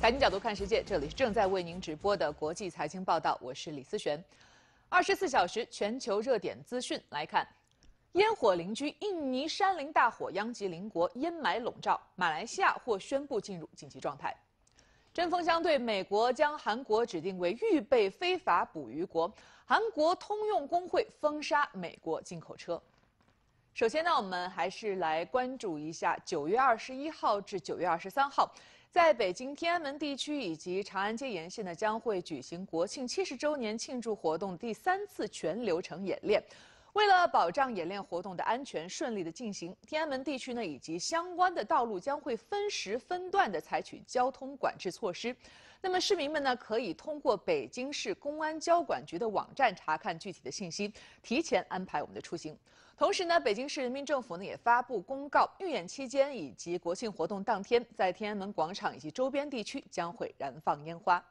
财经角度看世界，这里是正在为您直播的国际财经报道，我是李思璇。二十四小时全球热点资讯来看，烟火邻居印尼山林大火殃及邻国，烟霾笼罩，马来西亚或宣布进入紧急状态。针锋相对，美国将韩国指定为预备非法捕鱼国，韩国通用工会封杀美国进口车。首先呢，我们还是来关注一下九月二十一号至九月二十三号。在北京天安门地区以及长安街沿线呢，将会举行国庆七十周年庆祝活动第三次全流程演练。为了保障演练活动的安全顺利的进行，天安门地区呢以及相关的道路将会分时分段的采取交通管制措施。那么市民们呢可以通过北京市公安交管局的网站查看具体的信息，提前安排我们的出行。同时呢，北京市人民政府呢也发布公告，预演期间以及国庆活动当天，在天安门广场以及周边地区将会燃放烟花。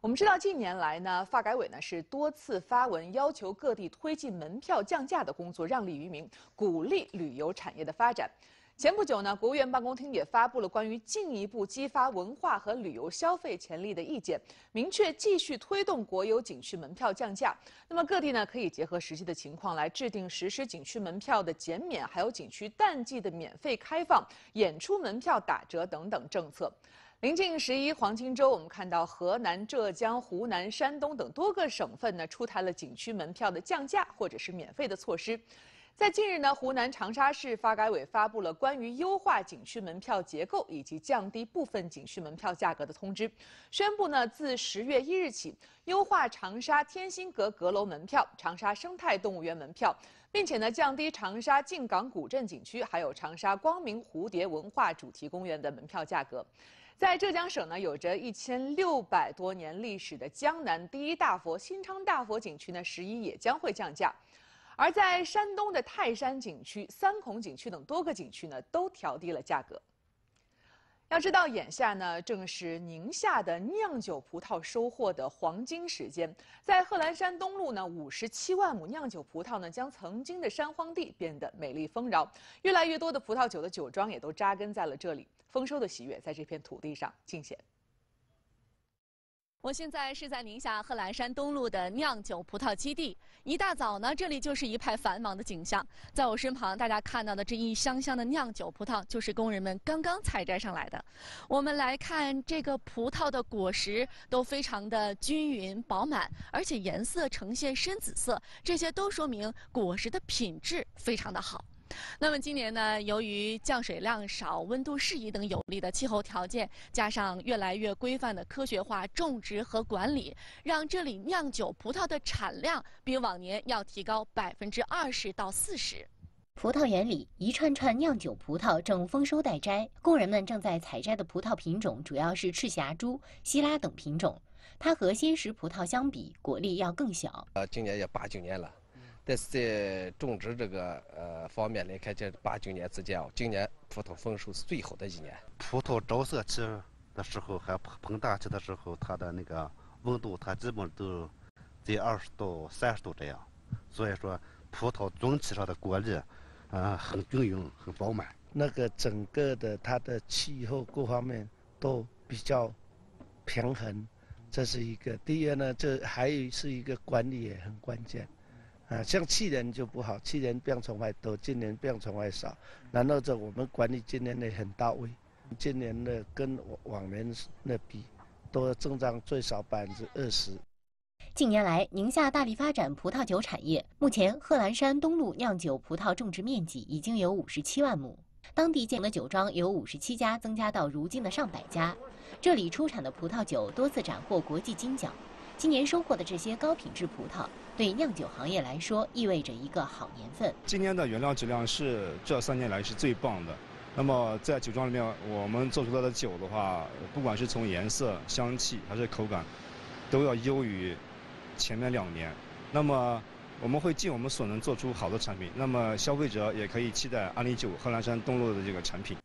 我们知道，近年来呢，发改委呢是多次发文要求各地推进门票降价的工作，让利于民，鼓励旅游产业的发展。前不久呢，国务院办公厅也发布了关于进一步激发文化和旅游消费潜力的意见，明确继续推动国有景区门票降价。那么各地呢，可以结合实际的情况来制定实施景区门票的减免，还有景区淡季的免费开放、演出门票打折等等政策。临近十一黄金周，我们看到河南、浙江、湖南、山东等多个省份呢，出台了景区门票的降价或者是免费的措施。在近日呢，湖南长沙市发改委发布了关于优化景区门票结构以及降低部分景区门票价格的通知，宣布呢，自十月一日起，优化长沙天心阁阁楼门票、长沙生态动物园门票，并且呢，降低长沙靖港古镇景区还有长沙光明蝴蝶文化主题公园的门票价格。在浙江省呢，有着一千六百多年历史的江南第一大佛新昌大佛景区呢，十一也将会降价。而在山东的泰山景区、三孔景区等多个景区呢，都调低了价格。要知道，眼下呢正是宁夏的酿酒葡萄收获的黄金时间。在贺兰山东路呢，五十七万亩酿酒葡萄呢，将曾经的山荒地变得美丽丰饶。越来越多的葡萄酒的酒庄也都扎根在了这里，丰收的喜悦在这片土地上尽显。我现在是在宁夏贺兰山东路的酿酒葡萄基地。一大早呢，这里就是一派繁忙的景象。在我身旁，大家看到的这一箱箱的酿酒葡萄，就是工人们刚刚采摘上来的。我们来看这个葡萄的果实，都非常的均匀饱满，而且颜色呈现深紫色，这些都说明果实的品质非常的好。那么今年呢，由于降水量少、温度适宜等有利的气候条件，加上越来越规范的科学化种植和管理，让这里酿酒葡萄的产量比往年要提高百分之二十到四十。葡萄园里，一串串酿酒葡萄正丰收待摘，工人们正在采摘的葡萄品种主要是赤霞珠、西拉等品种。它和鲜食葡萄相比，果粒要更小。呃，今年也八九年了。但是在种植这个呃方面来看，这八九年之间啊，今年葡萄丰收是最好的一年。葡萄着色期的时候，还膨大期的时候，它的那个温度，它基本都在二十到三十度这样。所以说，葡萄总体上的果粒，啊，很均匀，很饱满。那个整个的它的气候各方面都比较平衡，这是一个。第二呢，这还有是一个管理也很关键。啊，像去年就不好，去年病虫害多，今年病虫害少。然后这我们管理今年的很到位，今年的跟往年那比，都增长最少百分之二十。近年来，宁夏大力发展葡萄酒产业。目前，贺兰山东路酿酒葡萄种植面积已经有五十七万亩，当地建的酒庄有五十七家，增加到如今的上百家。这里出产的葡萄酒多次斩获国际金奖。今年收获的这些高品质葡萄，对酿酒行业来说意味着一个好年份。今年的原料质量是这三年来是最棒的。那么在酒庄里面，我们做出来的酒的话，不管是从颜色、香气还是口感，都要优于前面两年。那么我们会尽我们所能做出好的产品。那么消费者也可以期待安利酒贺兰山东路的这个产品。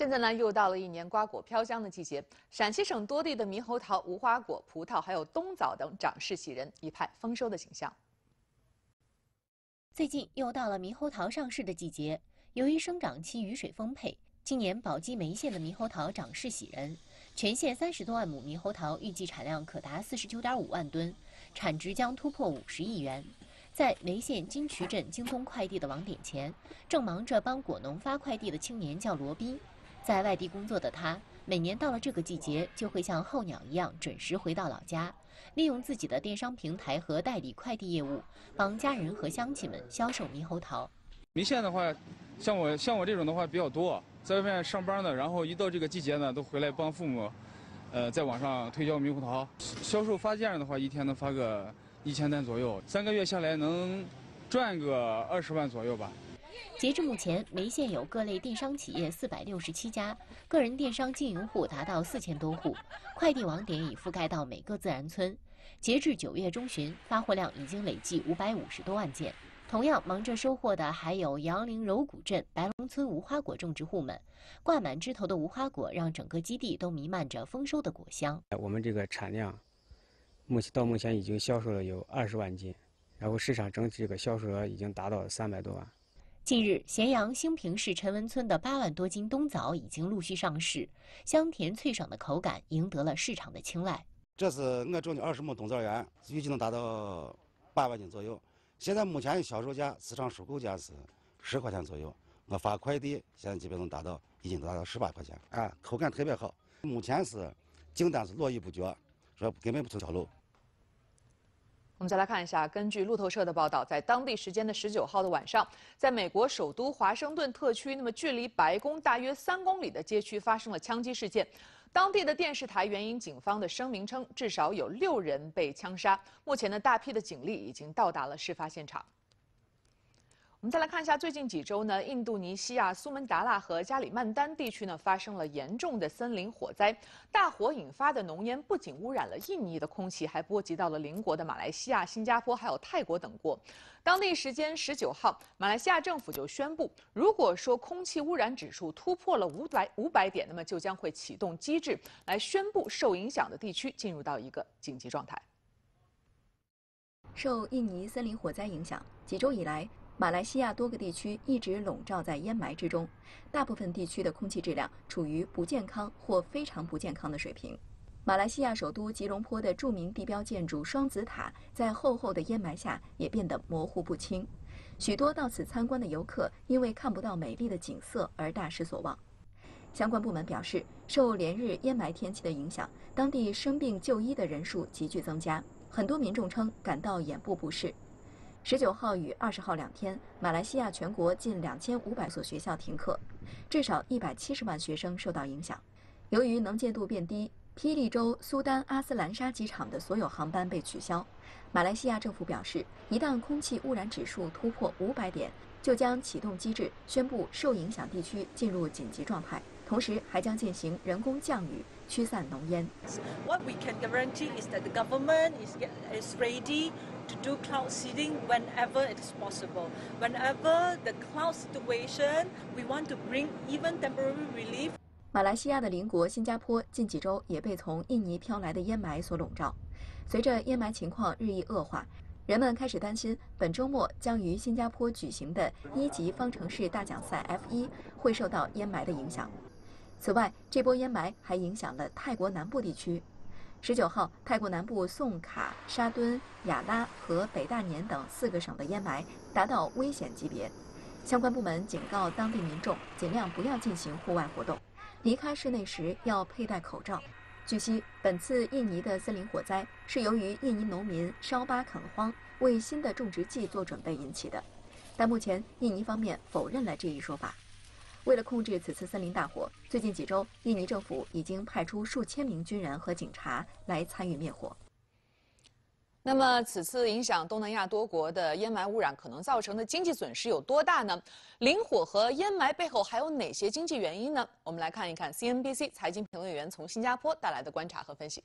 现在呢，又到了一年瓜果飘香的季节。陕西省多地的猕猴桃、无花果、葡萄，还有冬枣等长势喜人，一派丰收的景象。最近又到了猕猴桃上市的季节，由于生长期雨水丰沛，今年宝鸡眉县的猕猴桃长势喜人，全县三十多万亩猕猴桃预计产量可达四十九点五万吨，产值将突破五十亿元。在眉县金渠镇京东快递的网点前，正忙着帮果农发快递的青年叫罗斌。在外地工作的他，每年到了这个季节，就会像候鸟一样准时回到老家，利用自己的电商平台和代理快递业务，帮家人和乡亲们销售猕猴桃。眉县的话，像我像我这种的话比较多，在外面上班的，然后一到这个季节呢，都回来帮父母，呃，在网上推销猕猴桃，销售发件的话，一天能发个一千单左右，三个月下来能赚个二十万左右吧。截至目前，眉县有各类电商企业四百六十七家，个人电商经营户达到四千多户，快递网点已覆盖到每个自然村。截至九月中旬，发货量已经累计五百五十多万件。同样忙着收获的还有杨凌柔谷镇白龙村无花果种植户们，挂满枝头的无花果让整个基地都弥漫着丰收的果香。我们这个产量，目前到目前已经销售了有二十万斤，然后市场整体这个销售额已经达到了三百多万。近日，咸阳兴平市陈文村的八万多斤冬枣已经陆续上市，香甜脆爽的口感赢得了市场的青睐。这是我种的二十亩冬枣园，预计能达到八万斤左右。现在目前的销售价，市场收购价是十块钱左右。我发快递，现在基本能达到，已经达到十八块钱。啊，口感特别好。目前是订单是络绎不绝，说根本不成销路。我们再来看一下，根据路透社的报道，在当地时间的十九号的晚上，在美国首都华盛顿特区，那么距离白宫大约三公里的街区发生了枪击事件。当地的电视台援引警方的声明称，至少有六人被枪杀。目前呢，大批的警力已经到达了事发现场。我们再来看一下，最近几周呢，印度尼西亚苏门答腊和加里曼丹地区呢发生了严重的森林火灾。大火引发的浓烟不仅污染了印尼的空气，还波及到了邻国的马来西亚、新加坡还有泰国等国。当地时间十九号，马来西亚政府就宣布，如果说空气污染指数突破了五百五百点，那么就将会启动机制来宣布受影响的地区进入到一个紧急状态。受印尼森林火灾影响，几周以来。马来西亚多个地区一直笼罩在烟霾之中，大部分地区的空气质量处于不健康或非常不健康的水平。马来西亚首都吉隆坡的著名地标建筑双子塔在厚厚的烟霾下也变得模糊不清，许多到此参观的游客因为看不到美丽的景色而大失所望。相关部门表示，受连日烟霾天气的影响，当地生病就医的人数急剧增加，很多民众称感到眼部不适。十九号与二十号两天，马来西亚全国近两千五百所学校停课，至少一百七十万学生受到影响。由于能见度变低，霹雳州苏丹阿斯兰沙机场的所有航班被取消。马来西亚政府表示，一旦空气污染指数突破五百点，就将启动机制，宣布受影响地区进入紧急状态，同时还将进行人工降雨。驱散浓烟。What we can guarantee is that the government is is ready to do cloud seeding whenever it is possible. Whenever the cloud situation, we want to bring even temporary relief. 马来西亚的邻国新加坡近几周也被从印尼飘来的烟霾所笼罩。随着烟霾情况日益恶化，人们开始担心本周末将于新加坡举行的一级方程式大奖赛 F1 会受到烟霾的影响。此外，这波烟霾还影响了泰国南部地区。十九号，泰国南部宋卡、沙敦、雅拉和北大年等四个省的烟霾达到危险级别，相关部门警告当地民众尽量不要进行户外活动，离开室内时要佩戴口罩。据悉，本次印尼的森林火灾是由于印尼农民烧疤垦荒，为新的种植季做准备引起的，但目前印尼方面否认了这一说法。为了控制此次森林大火，最近几周，印尼政府已经派出数千名军人和警察来参与灭火。那么，此次影响东南亚多国的烟霾污染可能造成的经济损失有多大呢？林火和烟霾背后还有哪些经济原因呢？我们来看一看 CNBC 财经评论员从新加坡带来的观察和分析。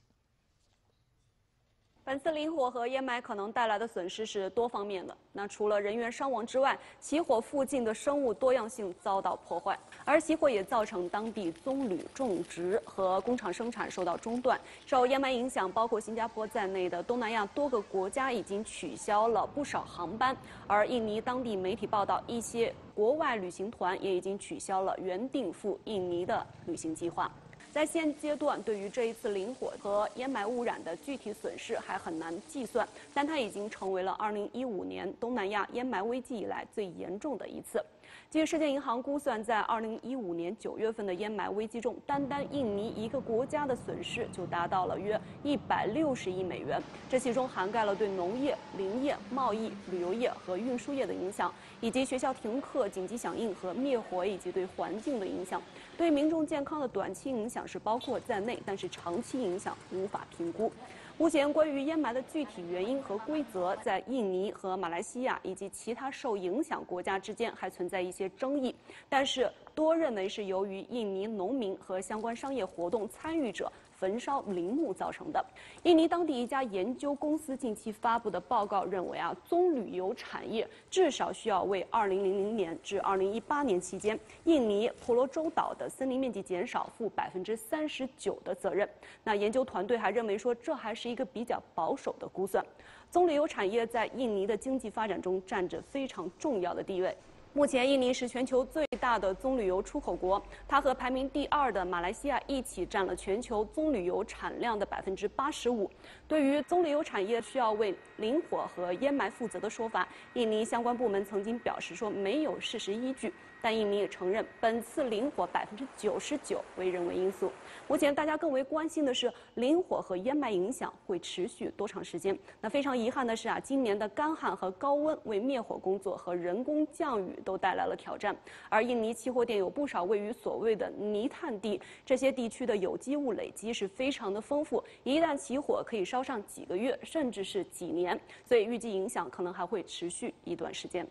本次林火和烟霾可能带来的损失是多方面的。那除了人员伤亡之外，起火附近的生物多样性遭到破坏，而起火也造成当地棕榈种植和工厂生产受到中断。受烟霾影响，包括新加坡在内的东南亚多个国家已经取消了不少航班。而印尼当地媒体报道，一些国外旅行团也已经取消了原定赴印尼的旅行计划。在现阶段，对于这一次林火和烟霾污染的具体损失还很难计算，但它已经成为了2015年东南亚烟霾危机以来最严重的一次。据世界银行估算，在2015年9月份的烟霾危机中，单单印尼一个国家的损失就达到了约160亿美元。这其中涵盖了对农业、林业、贸易、旅游业和运输业的影响，以及学校停课、紧急响应和灭火以及对环境的影响。对民众健康的短期影响是包括在内，但是长期影响无法评估。目前，关于烟霾的具体原因和规则，在印尼和马来西亚以及其他受影响国家之间还存在一些争议。但是，多认为是由于印尼农民和相关商业活动参与者。焚烧林木造成的。印尼当地一家研究公司近期发布的报告认为啊，棕榈油产业至少需要为2000年至2018年期间印尼婆罗洲岛的森林面积减少负百分之三十九的责任。那研究团队还认为说，这还是一个比较保守的估算。棕榈油产业在印尼的经济发展中占着非常重要的地位。目前，印尼是全球最大的棕榈油出口国，它和排名第二的马来西亚一起占了全球棕榈油产量的百分之八十五。对于棕榈油产业需要为林火和烟霾负责的说法，印尼相关部门曾经表示说没有事实依据。但印尼也承认，本次林火百分之九十九为人为因素。目前大家更为关心的是，林火和烟霾影响会持续多长时间？那非常遗憾的是啊，今年的干旱和高温为灭火工作和人工降雨都带来了挑战。而印尼期货店有不少位于所谓的泥炭地，这些地区的有机物累积是非常的丰富，一旦起火可以烧上几个月，甚至是几年，所以预计影响可能还会持续一段时间。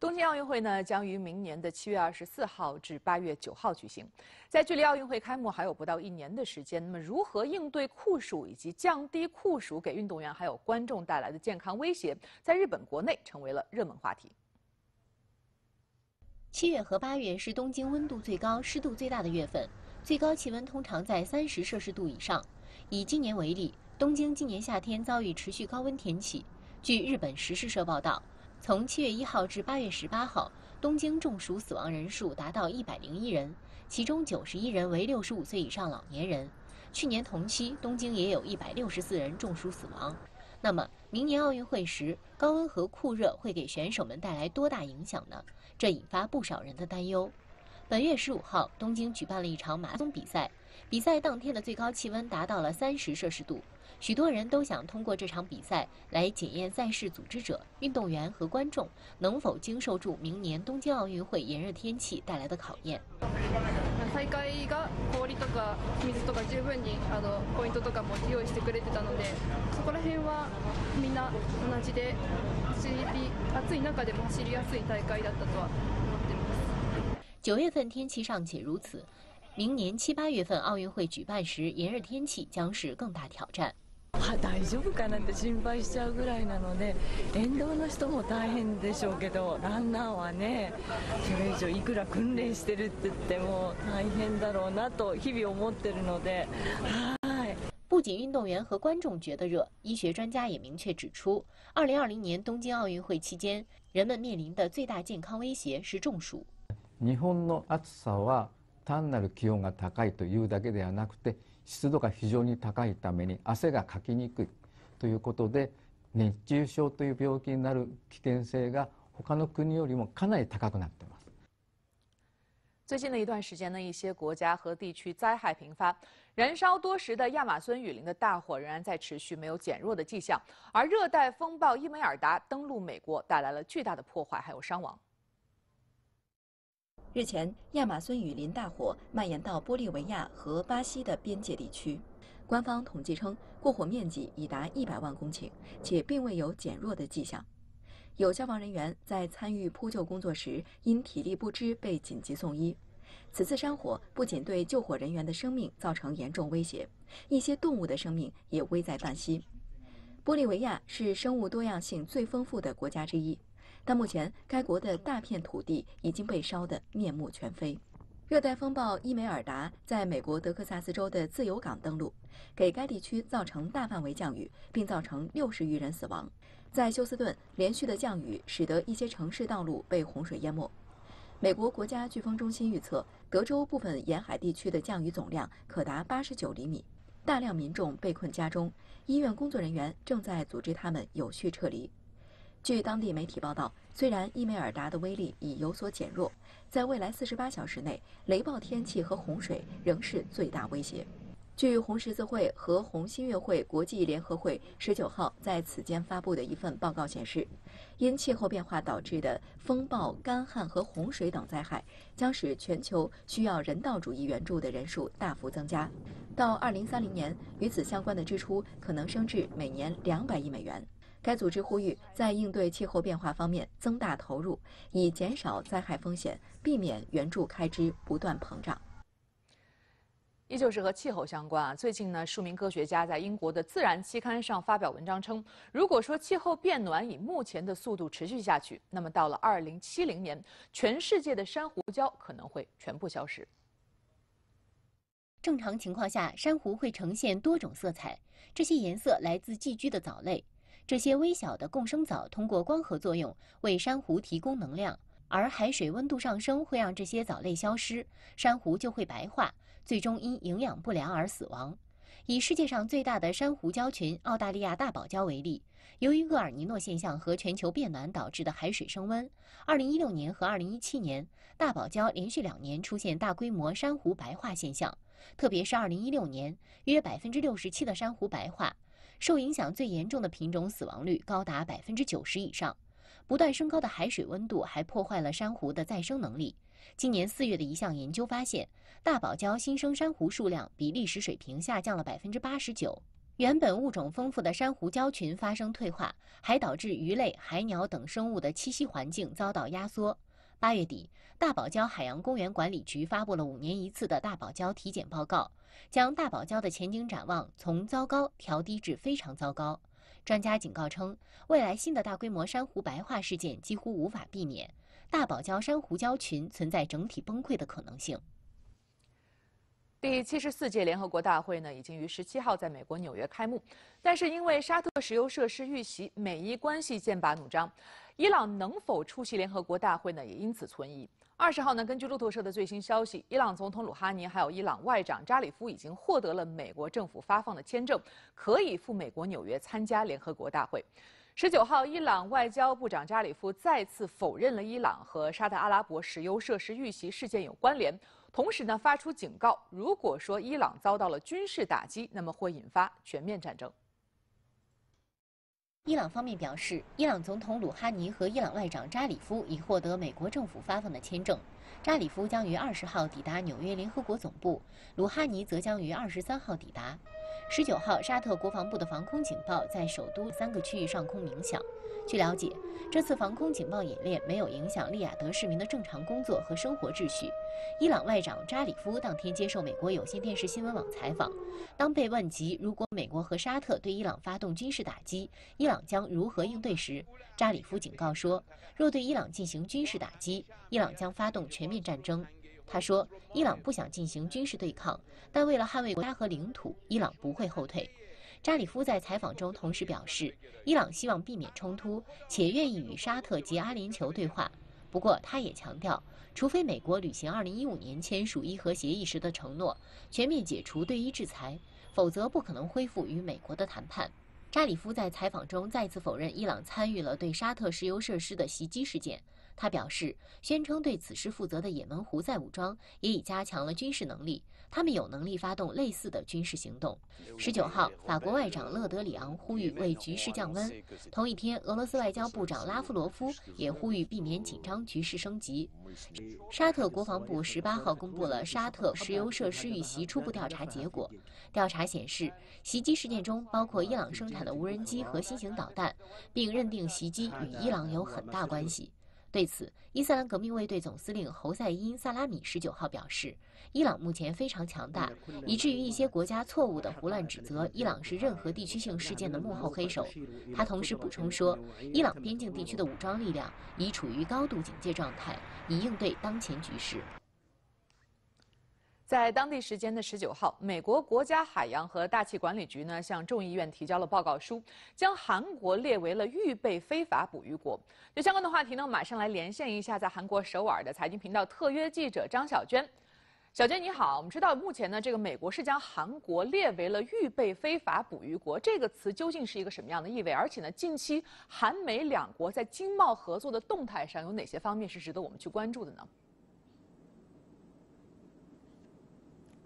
东京奥运会呢，将于明年的七月二十四号至八月九号举行。在距离奥运会开幕还有不到一年的时间，那么如何应对酷暑以及降低酷暑给运动员还有观众带来的健康威胁，在日本国内成为了热门话题。七月和八月是东京温度最高、湿度最大的月份，最高气温通常在三十摄氏度以上。以今年为例，东京今年夏天遭遇持续高温天气。据日本时事社报道。从七月一号至八月十八号，东京中暑死亡人数达到一百零一人，其中九十一人为六十五岁以上老年人。去年同期，东京也有一百六十四人中暑死亡。那么，明年奥运会时，高温和酷热会给选手们带来多大影响呢？这引发不少人的担忧。本月十五号，东京举办了一场马拉松比赛，比赛当天的最高气温达到了三十摄氏度。许多人都想通过这场比赛来检验赛事组织者、运动员和观众能否经受住明年东京奥运会炎热天气带来的考验。大会が氷とか水とか十分にあのポイントとかも用意してくれてたので、そこら辺はみんな同じで走り暑い中でも走りやすい大会だったとは思ってます。九月份天气尚且如此，明年七八月份奥运会举办时，炎热天气将是更大挑战。 大丈夫かなって心配しちゃうぐらいなので沿道の人も大変でしょうけどランナーはねそれ以上いくら訓練してるって言っても大変だろうなと日々思ってるのではい不仅运动员和观众觉得热，医学专家也明确指出，2020年东京奥运会期间，人们面临的最大健康威胁是中暑。日本の暑さは単なる気温が高いというだけではなくて湿度が非常に高いために汗がかきにくいということで熱中症という病気になる危険性が他の国よりもかなり高くなっています。最近的一段时间呢，一些国家和地区灾害频发，燃烧多时的亚马孙雨林的大火仍然在持续，没有减弱的迹象。而热带风暴伊梅尔达登陆美国，带来了巨大的破坏，还有伤亡。 日前，亚马孙雨林大火蔓延到玻利维亚和巴西的边界地区。官方统计称，过火面积已达一百万公顷，且并未有减弱的迹象。有消防人员在参与扑救工作时，因体力不支被紧急送医。此次山火不仅对救火人员的生命造成严重威胁，一些动物的生命也危在旦夕。玻利维亚是生物多样性最丰富的国家之一，但目前该国的大片土地已经被烧得面目全非。热带风暴伊梅尔达在美国德克萨斯州的自由港登陆，给该地区造成大范围降雨，并造成六十余人死亡。在休斯顿，连续的降雨使得一些城市道路被洪水淹没。美国国家飓风中心预测，德州部分沿海地区的降雨总量可达八十九厘米，大量民众被困家中，医院工作人员正在组织他们有序撤离。据当地媒体报道，虽然伊梅尔达的威力已有所减弱，在未来四十八小时内，雷暴天气和洪水仍是最大威胁。据红十字会和红新月会国际联合会十九号在此间发布的一份报告显示，因气候变化导致的风暴、干旱和洪水等灾害，将使全球需要人道主义援助的人数大幅增加。到二零三零年，与此相关的支出可能升至每年两百亿美元。该组织呼吁在应对气候变化方面增大投入，以减少灾害风险，避免援助开支不断膨胀。依旧是和气候相关啊。最近呢，数名科学家在英国的《自然》期刊上发表文章称，如果说气候变暖以目前的速度持续下去，那么到了二零七零年，全世界的珊瑚礁可能会全部消失。正常情况下，珊瑚会呈现多种色彩，这些颜色来自寄居的藻类。这些微小的共生藻通过光合作用为珊瑚提供能量，而海水温度上升会让这些藻类消失，珊瑚就会白化。最终因营养不良而死亡。以世界上最大的珊瑚礁群澳大利亚大堡礁为例，由于厄尔尼诺现象和全球变暖导致的海水升温，2016年和2017年大堡礁连续两年出现大规模珊瑚白化现象，特别是2016年，约67%的珊瑚白化，受影响最严重的品种死亡率高达90%以上。不断升高的海水温度还破坏了珊瑚的再生能力。今年四月的一项研究发现，大堡礁新生珊瑚数量比历史水平下降了百分之八十九。原本物种丰富的珊瑚礁群发生退化，还导致鱼类、海鸟等生物的栖息环境遭到压缩。八月底，大堡礁海洋公园管理局发布了五年一次的大堡礁体检报告，将大堡礁的前景展望从糟糕调低至非常糟糕。专家警告称，未来新的大规模珊瑚白化事件几乎无法避免。大堡礁珊瑚礁群存在整体崩溃的可能性。第七十四届联合国大会呢，已经于十七号在美国纽约开幕，但是因为沙特石油设施遇袭，美伊关系剑拔弩张，伊朗能否出席联合国大会呢，也因此存疑。二十号呢，根据路透社的最新消息，伊朗总统鲁哈尼还有伊朗外长扎里夫已经获得了美国政府发放的签证，可以赴美国纽约参加联合国大会。十九号，伊朗外交部长扎里夫再次否认了伊朗和沙特阿拉伯石油设施遇袭事件有关联，同时呢发出警告：如果说伊朗遭到了军事打击，那么会引发全面战争。伊朗方面表示，伊朗总统鲁哈尼和伊朗外长扎里夫已获得美国政府发放的签证，扎里夫将于二十号抵达纽约联合国总部，鲁哈尼则将于二十三号抵达。十九号，沙特国防部的防空警报在首都三个区域上空鸣响。据了解，这次防空警报演练没有影响利雅得市民的正常工作和生活秩序。伊朗外长扎里夫当天接受美国有线电视新闻网采访，当被问及如果美国和沙特对伊朗发动军事打击，伊朗将如何应对时，扎里夫警告说，若对伊朗进行军事打击，伊朗将发动全面战争。他说，伊朗不想进行军事对抗，但为了捍卫国家和领土，伊朗不会后退。扎里夫在采访中同时表示，伊朗希望避免冲突，且愿意与沙特及阿联酋对话。不过，他也强调，除非美国履行2015年签署伊核协议时的承诺，全面解除对伊制裁，否则不可能恢复与美国的谈判。扎里夫在采访中再次否认伊朗参与了对沙特石油设施的袭击事件。他表示，宣称对此事负责的也门胡塞武装也已加强了军事能力，他们有能力发动类似的军事行动。十九号，法国外长勒德里昂呼吁为局势降温。同一天，俄罗斯外交部长拉夫罗夫也呼吁避免紧张局势升级。沙特国防部十八号公布了沙特石油设施遇袭初步调查结果，调查显示，袭击事件中包括伊朗生产的无人机和新型导弹，并认定袭击与伊朗有很大关系。对此，伊斯兰革命卫队总司令侯赛因·萨拉米十九号表示，伊朗目前非常强大，以至于一些国家错误地胡乱指责伊朗是任何地区性事件的幕后黑手。他同时补充说，伊朗边境地区的武装力量已处于高度警戒状态，以应对当前局势。在当地时间的十九号，美国国家海洋和大气管理局呢向众议院提交了报告书，将韩国列为了预备非法捕鱼国。有相关的话题呢，马上来连线一下在韩国首尔的财经频道特约记者张小娟。小娟你好，我们知道目前呢，这个美国是将韩国列为了预备非法捕鱼国，这个词究竟是一个什么样的意味？而且呢，近期韩美两国在经贸合作的动态上有哪些方面是值得我们去关注的呢？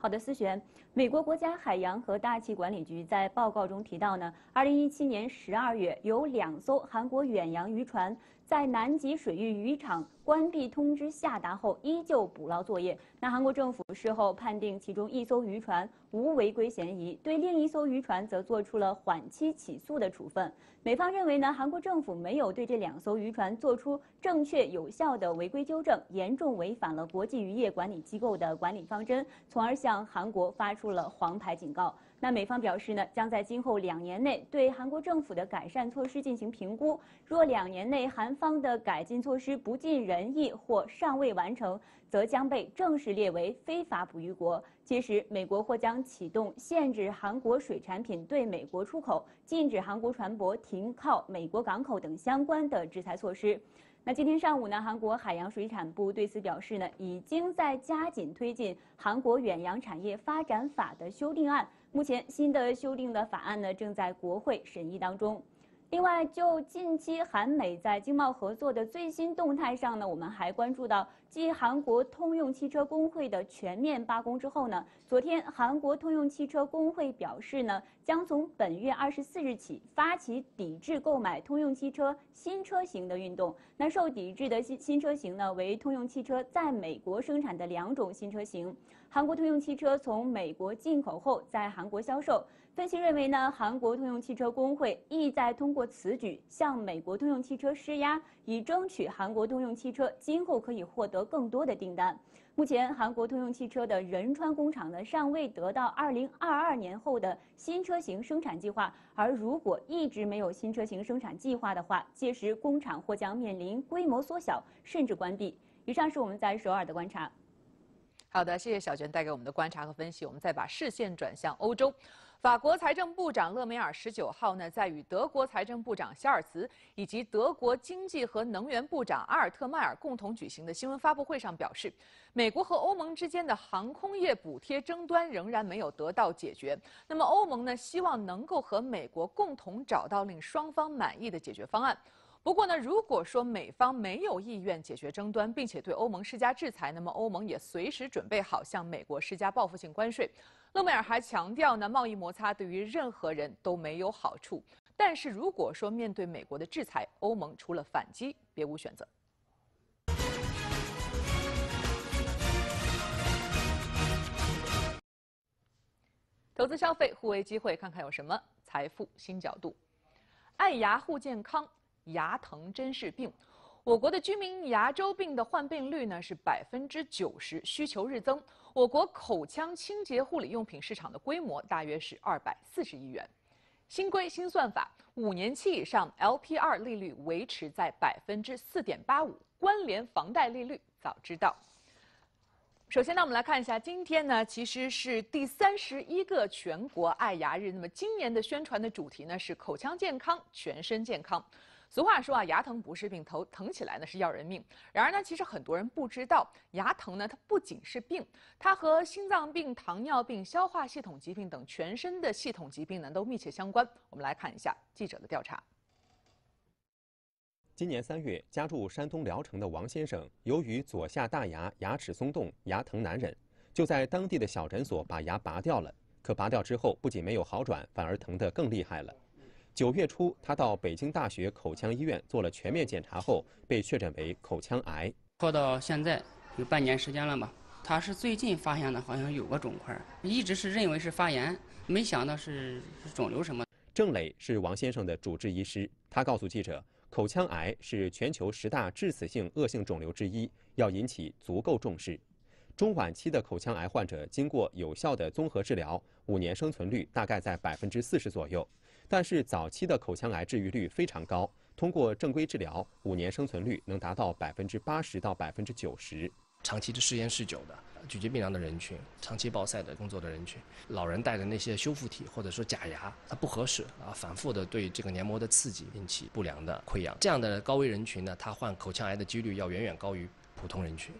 好的，思璇。美国国家海洋和大气管理局在报告中提到呢，二零一七年十二月有两艘韩国远洋渔船在南极水域渔场关闭通知下达后，依旧捕捞作业。那韩国政府事后判定其中一艘渔船无违规嫌疑，对另一艘渔船则做出了缓期起诉的处分。美方认为呢，韩国政府没有对这两艘渔船做出正确有效的违规纠正，严重违反了国际渔业管理机构的管理方针，从而向韩国发出了黄牌警告。那美方表示呢，将在今后两年内对韩国政府的改善措施进行评估，若两年内韩方的改进措施不尽人意或尚未完成，则将被正式列为非法捕鱼国。届时，美国或将启动限制韩国水产品对美国出口、禁止韩国船舶停靠美国港口等相关的制裁措施。那今天上午呢，韩国海洋水产部对此表示呢，已经在加紧推进韩国远洋产业发展法的修订案。目前，新的修订的法案呢，正在国会审议当中。另外，就近期韩美在经贸合作的最新动态上呢，我们还关注到，继韩国通用汽车工会的全面罢工之后呢，昨天韩国通用汽车工会表示呢，将从本月二十四日起发起抵制购买通用汽车新车型的运动。那受抵制的新新车型呢，为通用汽车在美国生产的两种新车型，韩国通用汽车从美国进口后在韩国销售。分析认为呢，韩国通用汽车工会意在通过此举向美国通用汽车施压，以争取韩国通用汽车今后可以获得更多的订单。目前，韩国通用汽车的仁川工厂呢，尚未得到2022年后的新车型生产计划，而如果一直没有新车型生产计划的话，届时工厂或将面临规模缩小甚至关闭。以上是我们在首尔的观察。好的，谢谢小娟带给我们的观察和分析。我们再把视线转向欧洲。法国财政部长勒梅尔十九号呢，在与德国财政部长肖尔茨以及德国经济和能源部长阿尔特迈尔共同举行的新闻发布会上表示，美国和欧盟之间的航空业补贴争端仍然没有得到解决。那么，欧盟呢，希望能够和美国共同找到令双方满意的解决方案。不过呢，如果说美方没有意愿解决争端，并且对欧盟施加制裁，那么欧盟也随时准备好向美国施加报复性关税。勒梅尔还强调呢，贸易摩擦对于任何人都没有好处。但是如果说面对美国的制裁，欧盟除了反击别无选择。投资消费互为机会，看看有什么财富新角度。爱牙护健康。牙疼真是病，我国的居民牙周病的患病率呢是百分之九十，需求日增。我国口腔清洁护理用品市场的规模大约是二百四十亿元。新规新算法，五年期以上 LPR 利率维持在百分之四点八五，关联房贷利率早知道。首先呢，我们来看一下，今天呢其实是第三十一个全国爱牙日。那么今年的宣传的主题呢是口腔健康，全身健康。俗话说啊，牙疼不是病，头疼起来呢是要人命。然而呢，其实很多人不知道，牙疼呢它不仅是病，它和心脏病、糖尿病、消化系统疾病等全身的系统疾病呢都密切相关。我们来看一下记者的调查。今年三月，家住山东聊城的王先生，由于左下大牙牙齿松动，牙疼难忍，就在当地的小诊所把牙拔掉了。可拔掉之后，不仅没有好转，反而疼得更厉害了。九月初，他到北京大学口腔医院做了全面检查后，被确诊为口腔癌。拖到现在有半年时间了吧？他是最近发现的，好像有个肿块，一直是认为是发炎，没想到是肿瘤什么。郑磊是王先生的主治医师，他告诉记者，口腔癌是全球十大致死性恶性肿瘤之一，要引起足够重视。中晚期的口腔癌患者经过有效的综合治疗，五年生存率大概在百分之四十左右。但是早期的口腔癌治愈率非常高，通过正规治疗，五年生存率能达到百分之八十到百分之九十。长期的食盐嗜酒的、咀嚼病良的人群，长期暴晒的工作的人群，老人戴的那些修复体或者说假牙，它不合适啊，反复的对这个黏膜的刺激，引起不良的溃疡。这样的高危人群呢，他患口腔癌的几率要远远高于普通人群。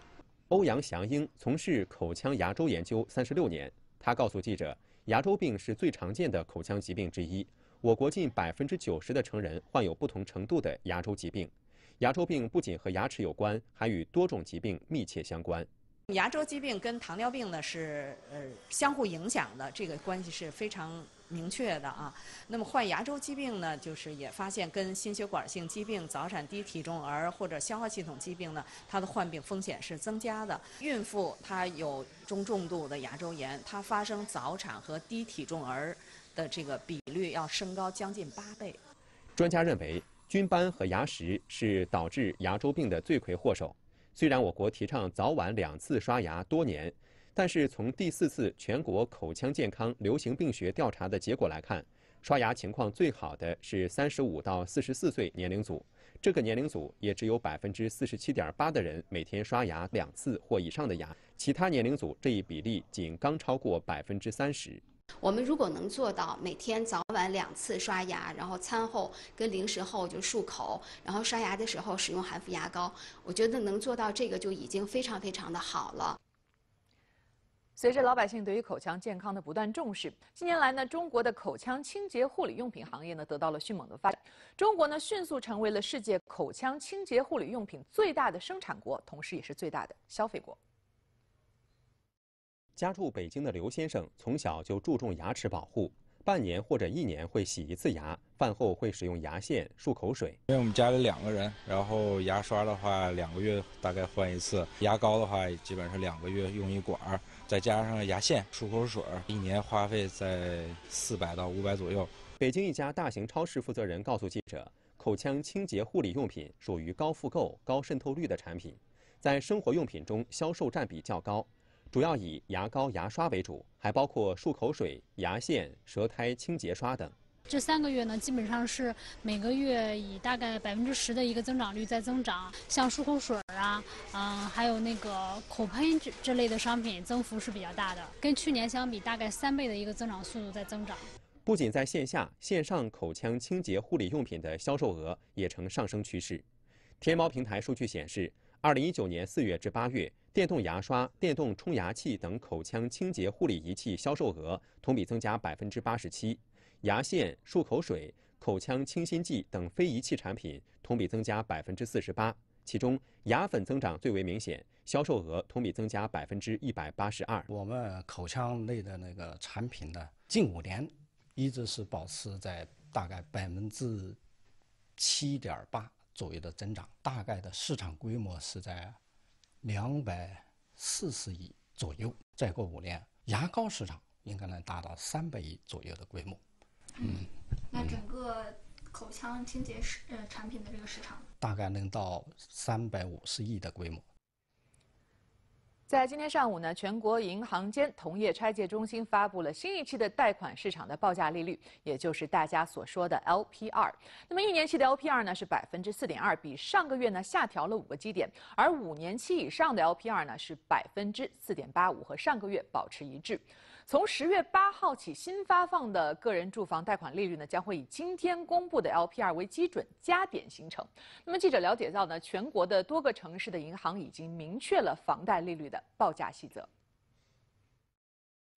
欧阳祥英从事口腔牙周研究三十六年，他告诉记者，牙周病是最常见的口腔疾病之一。我国近百分之九十的成人患有不同程度的牙周疾病。牙周病不仅和牙齿有关，还与多种疾病密切相关。牙周疾病跟糖尿病呢是呃相互影响的，这个关系是非常明确的啊。那么患牙周疾病呢，就是也发现跟心血管性疾病、早产低体重儿或者消化系统疾病呢，它的患病风险是增加的。孕妇她有中重度的牙周炎，她发生早产和低体重儿的这个比率要升高将近八倍。专家认为。菌斑和牙石是导致牙周病的罪魁祸首。虽然我国提倡早晚两次刷牙多年，但是从第四次全国口腔健康流行病学调查的结果来看，刷牙情况最好的是三十五到四十四岁年龄组，这个年龄组也只有百分之四十七点八的人每天刷牙两次或以上的牙，其他年龄组这一比例仅刚超过百分之三十。我们如果能做到每天早晚两次刷牙，然后餐后跟零食后就漱口，然后刷牙的时候使用含氟牙膏，我觉得能做到这个就已经非常非常的好了。随着老百姓对于口腔健康的不断重视，近年来呢，中国的口腔清洁护理用品行业呢得到了迅猛的发展。中国呢迅速成为了世界口腔清洁护理用品最大的生产国，同时也是最大的消费国。家住北京的刘先生从小就注重牙齿保护，半年或者一年会洗一次牙，饭后会使用牙线漱口水。因为我们家里两个人，然后牙刷的话两个月大概换一次，牙膏的话基本上两个月用一管儿，再加上牙线、漱口水，一年花费在四百到五百左右。北京一家大型超市负责人告诉记者，口腔清洁护理用品属于高复购、高渗透率的产品，在生活用品中销售占比较高。主要以牙膏、牙刷为主，还包括漱口水、牙线、舌苔清洁刷等。这三个月呢，基本上是每个月以大概百分之十的一个增长率在增长。像漱口水啊，嗯，还有那个口喷这这类的商品，增幅是比较大的，跟去年相比，大概三倍的一个增长速度在增长。不仅在线下，线上口腔清洁护理用品的销售额也呈上升趋势。天猫平台数据显示，二零一九年四月至八月。电动牙刷、电动冲牙器等口腔清洁护理仪器销售额同比增加百分之八十七，牙线、漱口水、口腔清新剂等非仪器产品同比增加百分之四十八，其中牙粉增长最为明显，销售额同比增加百分之一百八十二。我们口腔类的那个产品呢，近五年一直是保持在大概百分之七点八左右的增长，大概的市场规模是在。两百四十亿左右，再过五年，牙膏市场应该能达到三百亿左右的规模。嗯，那整个口腔清洁市呃产品的这个市场，大概能到三百五十亿的规模。在今天上午呢，全国银行间同业拆借中心发布了新一期的贷款市场的报价利率，也就是大家所说的 LPR。那么一年期的 LPR 呢是百分之四点二，比上个月呢下调了五个基点，而五年期以上的 LPR 呢是百分之四点八五，和上个月保持一致。从十月八号起，新发放的个人住房贷款利率呢，将会以今天公布的 LPR 为基准加点形成。那么，记者了解到呢，全国的多个城市的银行已经明确了房贷利率的报价细则。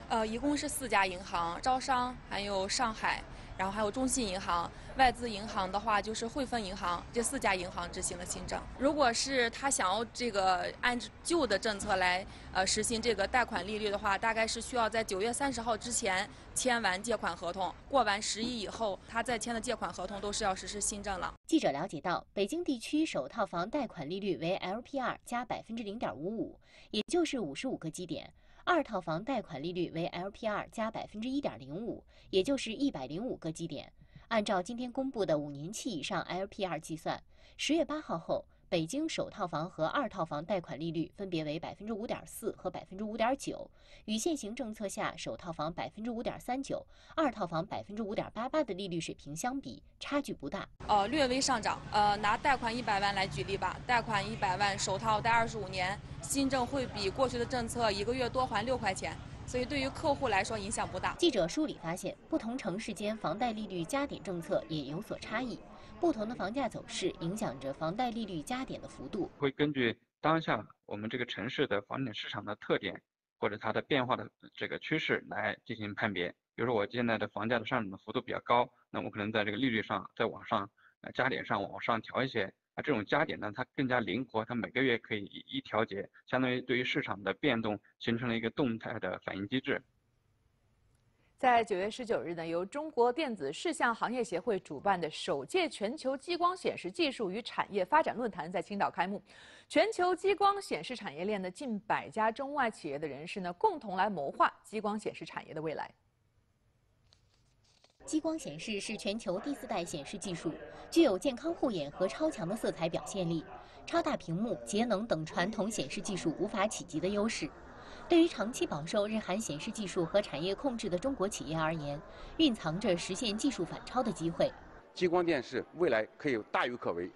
呃，一共是四家银行，招商还有上海。然后还有中信银行、外资银行的话，就是汇丰银行这四家银行执行了新政。如果是他想要这个按旧的政策来呃实行这个贷款利率的话，大概是需要在九月三十号之前签完借款合同，过完十一以后，他再签的借款合同都是要实施新政了。记者了解到，北京地区首套房贷款利率为 LPR 加百分之零点五五，也就是五十五个基点。二套房贷款利率为 LPR 加百分之一点零五，也就是一百零五个基点；按照今天公布的五年期以上 LPR 计算，十月八号后。北京首套房和二套房贷款利率分别为百分之五点四和百分之五点九，与现行政策下首套房百分之五点三九、二套房百分之五点八八的利率水平相比，差距不大。呃，略微上涨。呃，拿贷款一百万来举例吧，贷款一百万，首套贷二十五年，新政会比过去的政策一个月多还六块钱，所以对于客户来说影响不大。记者梳理发现，不同城市间房贷利率加点政策也有所差异。不同的房价走势影响着房贷利率加点的幅度，会根据当下我们这个城市的房产市场的特点或者它的变化的这个趋势来进行判别。比如说我现在的房价的上涨的幅度比较高，那我可能在这个利率上再往上呃加点上往上调一些。啊，这种加点呢，它更加灵活，它每个月可以一调节，相当于对于市场的变动形成了一个动态的反应机制。在九月十九日呢，由中国电子视像行业协会主办的首届全球激光显示技术与产业发展论坛在青岛开幕。全球激光显示产业链的近百家中外企业的人士呢，共同来谋划激光显示产业的未来。激光显示是全球第四代显示技术，具有健康护眼和超强的色彩表现力、超大屏幕、节能等传统显示技术无法企及的优势。对于长期饱受日韩显示技术和产业控制的中国企业而言，蕴藏着实现技术反超的机会。激光电视未来可以大有可为。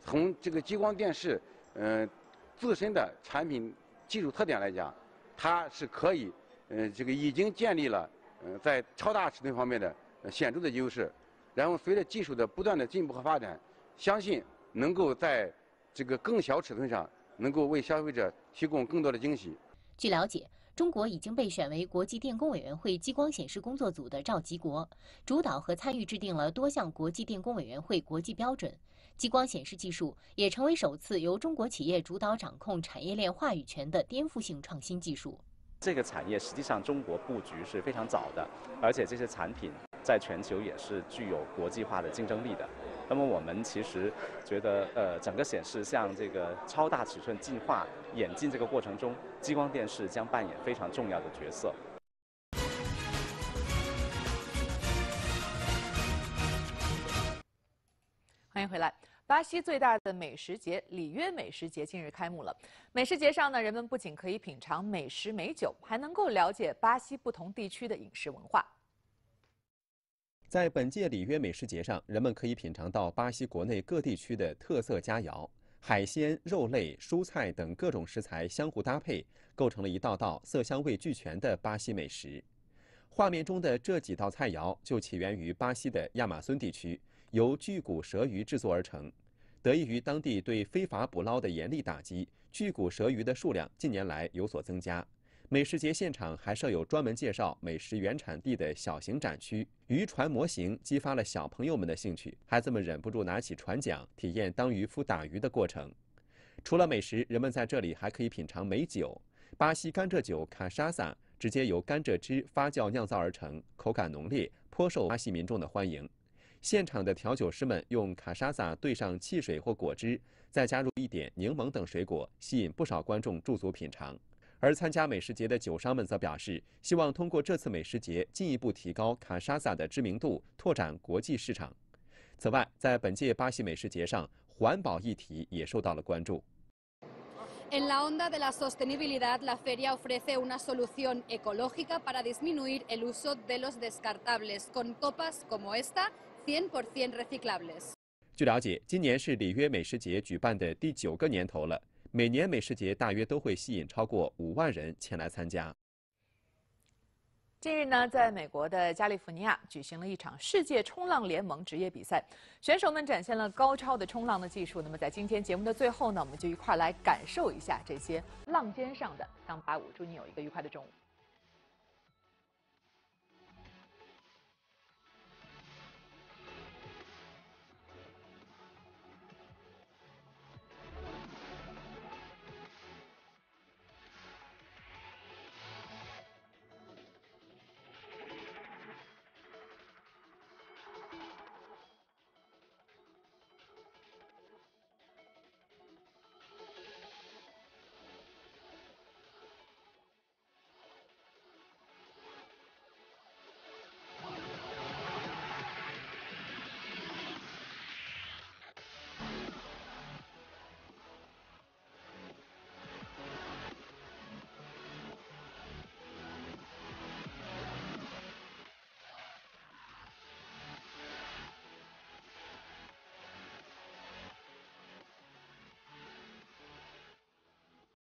从这个激光电视，嗯，自身的产品技术特点来讲，它是可以，嗯，这个已经建立了，嗯，在超大尺寸方面的显著的优势。然后随着技术的不断的进步和发展，相信能够在这个更小尺寸上，能够为消费者提供更多的惊喜。据了解，中国已经被选为国际电工委员会激光显示工作组的召集国，主导和参与制定了多项国际电工委员会国际标准。激光显示技术也成为首次由中国企业主导掌控产业链话语权的颠覆性创新技术。这个产业实际上中国布局是非常早的，而且这些产品在全球也是具有国际化的竞争力的。那么我们其实觉得，呃，整个显示向这个超大尺寸进化演进这个过程中，激光电视将扮演非常重要的角色。欢迎回来。巴西最大的美食节里约美食节近日开幕了。美食节上呢，人们不仅可以品尝美食美酒，还能够了解巴西不同地区的饮食文化。在本届里约美食节上，人们可以品尝到巴西国内各地区的特色佳肴，海鲜、肉类、蔬菜等各种食材相互搭配，构成了一道道色香味俱全的巴西美食。画面中的这几道菜肴就起源于巴西的亚马孙地区，由巨骨舌鱼制作而成。得益于当地对非法捕捞的严厉打击，巨骨舌鱼的数量近年来有所增加。美食节现场还设有专门介绍美食原产地的小型展区，渔船模型激发了小朋友们的兴趣，孩子们忍不住拿起船桨，体验当渔夫打鱼的过程。除了美食，人们在这里还可以品尝美酒。巴西甘蔗酒卡沙萨直接由甘蔗汁发酵酿造而成，口感浓烈，颇受巴西民众的欢迎。现场的调酒师们用卡沙萨兑上汽水或果汁，再加入一点柠檬等水果，吸引不少观众驻足品尝。而参加美食节的酒商们则表示，希望通过这次美食节进一步提高卡沙萨的知名度，拓展国际市场。此外，在本届巴西美食节上，环保议题也受到了关注。En la onda de la sostenibilidad, la feria ofrece una solución ecológica para disminuir el uso de los descartables, con copas como esta, 100% reciclables。据了解，今年是里约美食节举办的第九个年头了。每年美食节大约都会吸引超过五万人前来参加。近日呢，在美国的加利福尼亚举行了一场世界冲浪联盟职业比赛，选手们展现了高超的冲浪的技术。那么，在今天节目的最后呢，我们就一块来感受一下这些浪尖上的桑巴舞。祝你有一个愉快的中午。